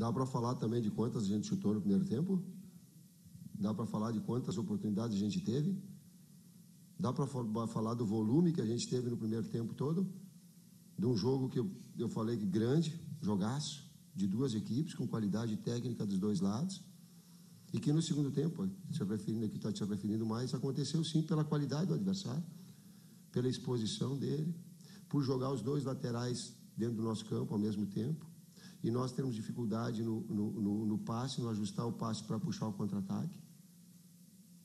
Dá para falar também de quantas a gente chutou no primeiro tempo? Dá para falar de quantas oportunidades a gente teve? Dá para falar do volume que a gente teve no primeiro tempo todo? De um jogo que eu, falei que grande, jogaço, de duas equipes com qualidade técnica dos dois lados. E que no segundo tempo, se referindo aqui, está te referindo mais, aconteceu sim pela qualidade do adversário, pela exposição dele, por jogar os dois laterais dentro do nosso campo ao mesmo tempo. E nós temos dificuldade no, no, no, no passe, no ajustar o passe para puxar o contra-ataque.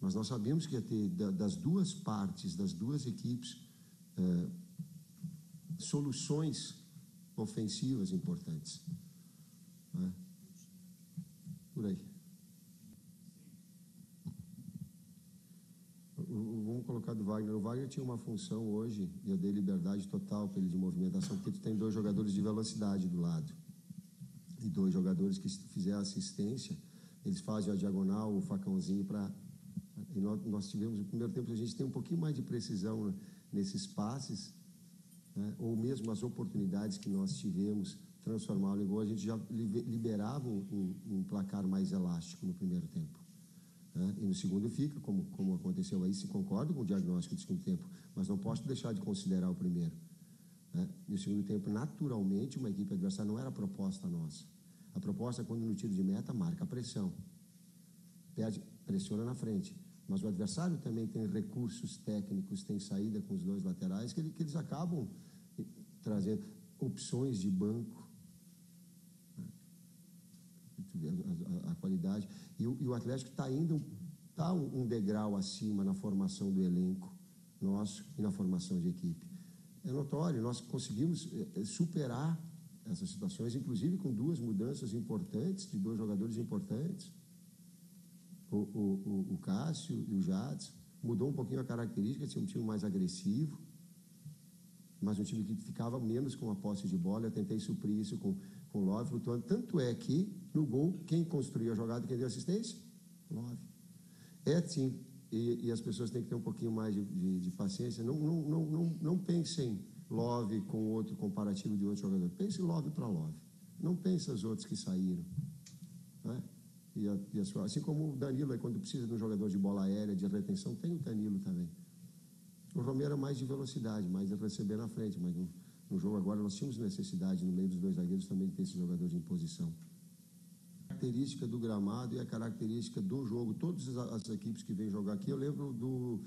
Mas nós sabíamos que ia ter das duas partes, das duas equipes, é, soluções ofensivas importantes. Né? Por aí. Vamos colocar do Wagner. O Wagner tinha uma função hoje, eu dei liberdade total para ele de movimentação, porque tu tem dois jogadores de velocidade do lado. E dois jogadores que, se tu fizer assistência, eles fazem a diagonal, o facãozinho para. E nós, nós, tivemos, no primeiro tempo, a gente tem um pouquinho mais de precisão nesses passes, né? ou mesmo as oportunidades que nós tivemos transformá-lo em gol, a gente já liberava um, um, um placar mais elástico no primeiro tempo. Né? E no segundo fica, como, como aconteceu aí, se concordo com o diagnóstico do segundo tempo, mas não posso deixar de considerar o primeiro. Né? No segundo tempo, naturalmente, uma equipe adversária não era proposta nossa. A proposta é quando no tiro de meta marca a pressão, perde, pressiona na frente. Mas o adversário também tem recursos técnicos, tem saída com os dois laterais, que, ele, que eles acabam trazendo opções de banco, a, a, a qualidade. E o, e o Atlético está indo tá um, um degrau acima na formação do elenco nosso e na formação de equipe. É notório, nós conseguimos é, é, superar essas situações, inclusive com duas mudanças importantes, de dois jogadores importantes, o, o, o, Cássio e o Jades. Mudou um pouquinho a característica, tinha um time mais agressivo, mas um time que ficava menos com a posse de bola. Eu tentei suprir isso com, com o Love flutuando. Tanto é que, no gol, quem construiu a jogada, quem deu assistência? Love. É sim, e, e, as pessoas têm que ter um pouquinho mais de, de, de paciência. Não, não, não, não, não pensem Love com outro comparativo de outro jogador. Pense Love para Love. Não pense os outros que saíram. Né? E a, e a sua, assim como o Danilo, quando precisa de um jogador de bola aérea, de retenção, tem o Danilo também. O Romero é mais de velocidade, mais de receber na frente, mas no, no jogo agora nós tínhamos necessidade, no meio dos dois zagueiros, também de ter esse jogador de imposição. A característica do gramado e a característica do jogo, todas as equipes que vêm jogar aqui, eu lembro do,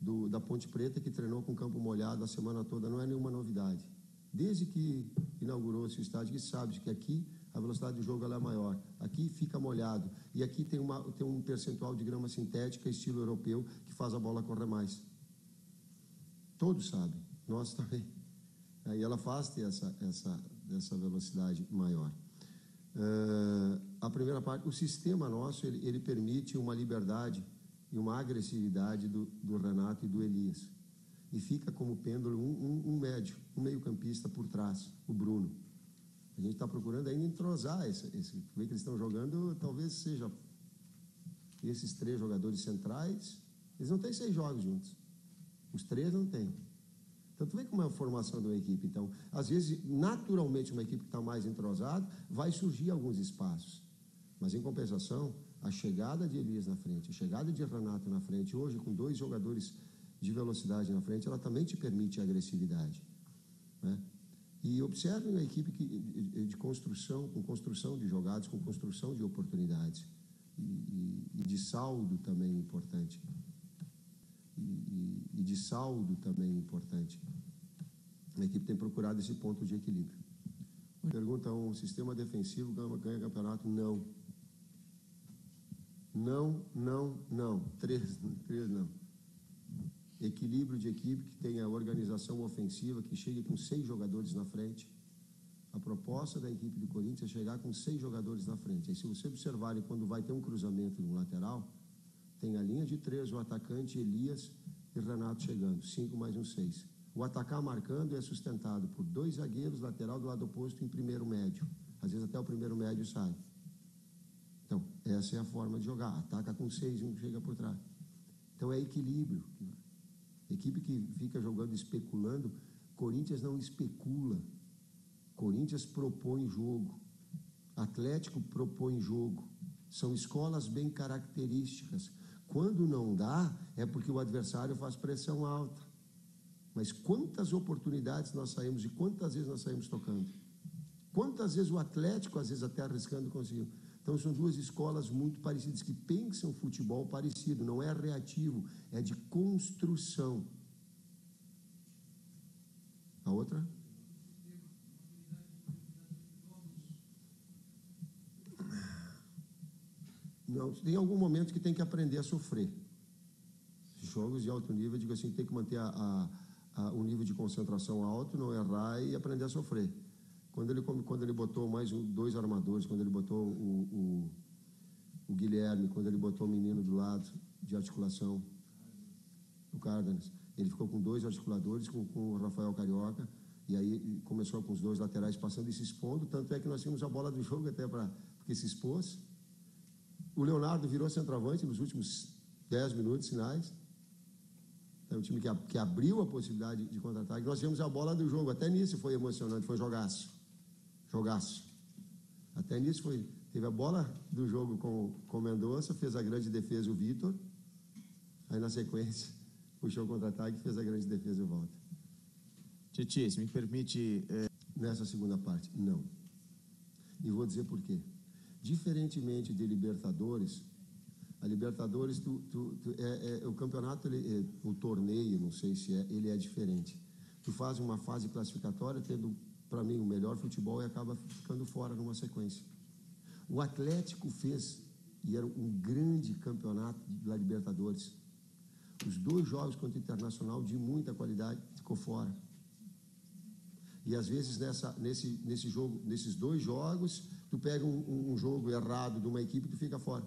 do, da Ponte Preta, que treinou com campo molhado a semana toda, não é nenhuma novidade. Desde que inaugurou-se o estádio, que sabe que aqui a velocidade do jogo é maior. Aqui fica molhado. E aqui tem, uma, tem um percentual de grama sintética, estilo europeu, que faz a bola correr mais. Todos sabem, nós também. Aí ela faz ter essa, essa, essa velocidade maior. Uh, a primeira parte, o sistema nosso, ele, ele, permite uma liberdade e uma agressividade do, do Renato e do Elias. E fica como pêndulo um, um, um médio, um meio campista por trás, o Bruno. A gente está procurando ainda entrosar esse, esse, que eles estão jogando, talvez seja esses três jogadores centrais, eles não têm seis jogos juntos. Os três não têm. Então, tu vê como é a formação de uma equipe. Então, às vezes, naturalmente, uma equipe que está mais entrosada, vai surgir alguns espaços. Mas, em compensação, a chegada de Elias na frente, a chegada de Renato na frente, hoje, com dois jogadores de velocidade na frente, ela também te permite a agressividade. Né? E observem a equipe que, de construção, com construção de jogadas, com construção de oportunidades. E, e, e de saldo também importante e, e, de saldo também importante. A equipe tem procurado esse ponto de equilíbrio. Pergunta um, sistema defensivo ganha, ganha campeonato? Não. Não, não, não. Três, três não. Equilíbrio de equipe que tenha organização ofensiva, que chegue com seis jogadores na frente. A proposta da equipe do Corinthians é chegar com seis jogadores na frente. Aí, se você observarem, quando vai ter um cruzamento no lateral, tem a linha de três, o atacante Elias e Renato chegando, cinco mais um seis. O atacar marcando é sustentado por dois zagueiros, lateral do lado oposto em primeiro médio. Às vezes até o primeiro médio sai. Essa é a forma de jogar. Ataca com seis um chega por trás. Então é equilíbrio. Equipe que fica jogando especulando, Corinthians não especula. Corinthians propõe jogo. Atlético propõe jogo. São escolas bem características. Quando não dá, é porque o adversário faz pressão alta. Mas quantas oportunidades nós saímos e quantas vezes nós saímos tocando? Quantas vezes o Atlético, às vezes até arriscando, conseguiu? Então são duas escolas muito parecidas que pensam futebol parecido, não é reativo, é de construção. A outra? Não, tem algum momento que tem que aprender a sofrer. Jogos de alto nível, digo assim, tem que manter a, a, a, nível de concentração alto, não errar e aprender a sofrer. Quando ele, quando ele botou mais um, dois armadores, quando ele botou o, o, o, Guilherme, quando ele botou o menino do lado de articulação, o Cárdenas, ele ficou com dois articuladores, com, com o Rafael Carioca, e aí começou com os dois laterais passando e se expondo, tanto é que nós tínhamos a bola do jogo até para porque se expôs. O Leonardo virou centroavante nos últimos 10 minutos finais. É um time que, que abriu a possibilidade de, de contra-ataque. Nós tivemos a bola do jogo. Até nisso foi emocionante, foi jogaço. Jogaço. Até nisso foi. Teve a bola do jogo com, com o Mendonça, fez a grande defesa o Vitor. Aí na sequência, puxou o contra-ataque e fez a grande defesa o Walter. Tietchan, se me permite. É... Nessa segunda parte, não. E vou dizer por quê. Diferentemente de Libertadores, a Libertadores, tu, tu, tu é, é, o campeonato, ele, é, o torneio, não sei se é, ele é diferente. Tu faz uma fase classificatória tendo, para mim, o melhor futebol e acaba ficando fora numa sequência. O Atlético fez, e era um grande campeonato da Libertadores. Os dois jogos contra o Internacional de muita qualidade ficou fora. E às vezes nessa, nesse, nesse jogo, nesses dois jogos, tu pega um, um jogo errado de uma equipe e tu fica fora.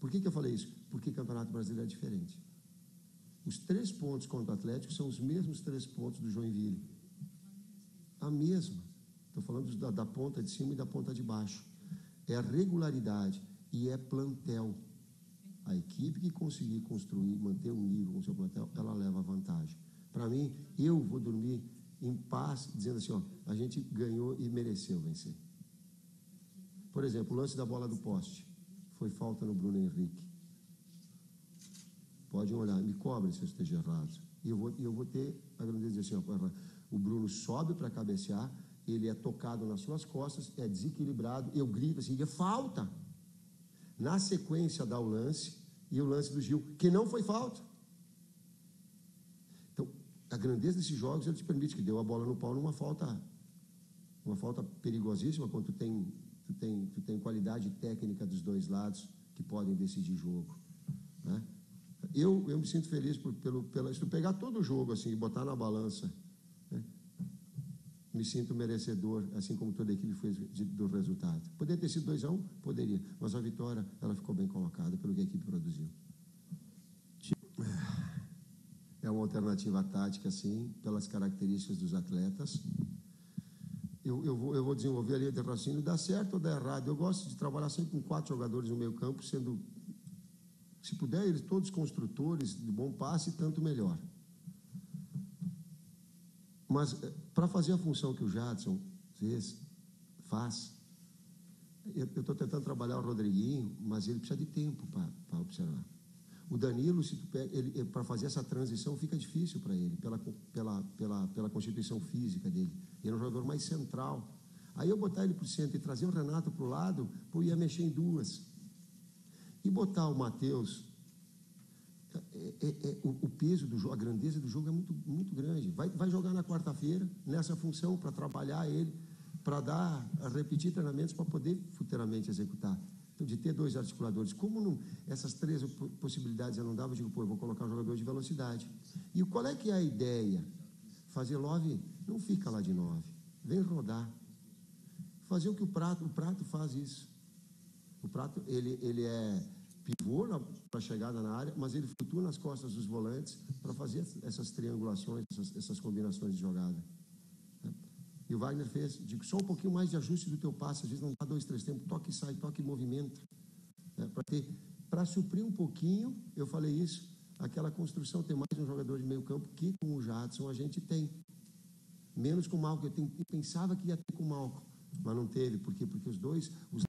Por que, que eu falei isso? Porque o Campeonato Brasileiro é diferente. Os três pontos contra o Atlético são os mesmos três pontos do Joinville. A mesma. Estou falando da, da ponta de cima e da ponta de baixo. É regularidade e é plantel. A equipe que conseguir construir, manter um nível com seu plantel, ela leva vantagem. Para mim, eu vou dormir em paz, dizendo assim: ó, a gente ganhou e mereceu vencer. Por exemplo, o lance da bola do poste. Foi falta no Bruno Henrique. Podem olhar, me cobrem se eu esteja errado. E eu vou, eu vou ter a grandeza de dizer assim: ó, o Bruno sobe para cabecear, ele é tocado nas suas costas, é desequilibrado, eu grito assim: é falta. Na sequência dá o lance e o lance do Gil, que não foi falta. Então, a grandeza desses jogos ele te permite que deu a bola no pau numa falta, uma falta perigosíssima quando tu tem tu tem, tu tem qualidade técnica dos dois lados que podem decidir jogo. Né? Eu, eu me sinto feliz por, pelo, pela, se tu pegar todo o jogo assim e botar na balança? Me sinto merecedor, assim como toda a equipe de, do resultado. Poderia ter sido 2 a 1? Um? Poderia, mas a vitória ela ficou bem colocada pelo que a equipe produziu. É uma alternativa tática, sim, pelas características dos atletas eu, eu, vou, eu vou desenvolver a linha de raciocínio, dá certo ou dá errado. Eu gosto de trabalhar sempre com quatro jogadores no meio campo, sendo, se puder, eles todos construtores de bom passe, tanto melhor. Mas eh, para fazer a função que o Jadson fez, faz, eu estou tentando trabalhar o Rodriguinho, mas ele precisa de tempo para observar. O Danilo, para fazer essa transição, fica difícil para ele, pela, pela, pela, pela constituição física dele. Ele é um jogador mais central. Aí eu botar ele para o centro e trazer o Renato para o lado, pô, ia mexer em duas. E botar o Matheus, é, é, é, o, o, peso do jogo, a grandeza do jogo é muito, muito grande. Vai, vai jogar na quarta-feira, nessa função, para trabalhar ele, para dar, repetir treinamentos para poder futuramente executar. Então, de ter dois articuladores. Como não, essas três possibilidades eu não dava, eu digo, pô, eu vou colocar um jogador de velocidade. E qual é que é a ideia? Fazer love não fica lá de nove. Vem rodar. Fazer o que o prato, o prato faz isso. O prato, ele, ele é pivô para a chegada na área, mas ele flutua nas costas dos volantes para fazer essas triangulações, essas, essas, combinações de jogada. E o Wagner fez, digo, só um pouquinho mais de ajuste do teu passe, às vezes não dá dois, três tempos, toque e sai, toque e movimento. Né? Para ter, para suprir um pouquinho, eu falei isso, aquela construção, tem mais um jogador de meio campo que com o Jadson a gente tem. Menos com o Malco. Eu pensava que ia ter com o Malco, mas não teve. Por quê? Porque os dois, os